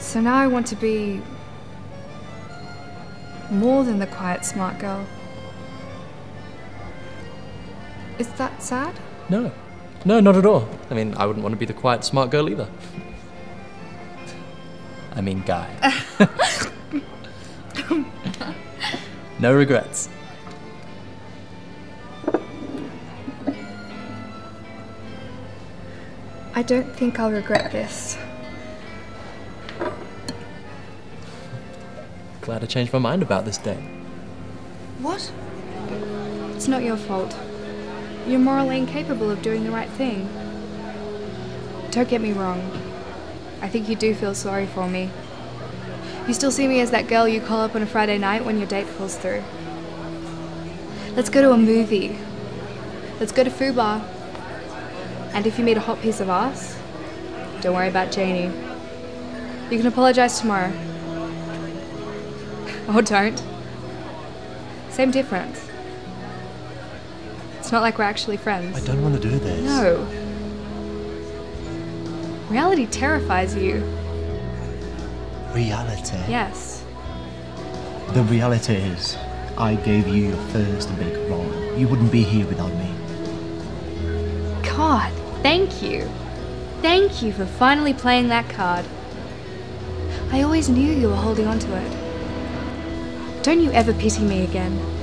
So now I want to be more than the quiet, smart girl. Is that sad? No. No, not at all. I mean, I wouldn't want to be the quiet, smart girl either. I mean, guy. no regrets. I don't think I'll regret this. Glad I changed my mind about this day. What? It's not your fault. You're morally incapable of doing the right thing. Don't get me wrong. I think you do feel sorry for me. You still see me as that girl you call up on a Friday night when your date falls through. Let's go to a movie. Let's go to Fubar. And if you meet a hot piece of ass, don't worry about Janie. You can apologize tomorrow. Or don't. Same difference. It's not like we're actually friends. I don't want to do this. No. Reality terrifies you. Reality. Yes. The reality is, I gave you your first big role. You wouldn't be here without me. God, thank you. Thank you for finally playing that card. I always knew you were holding on to it. Don't you ever pity me again.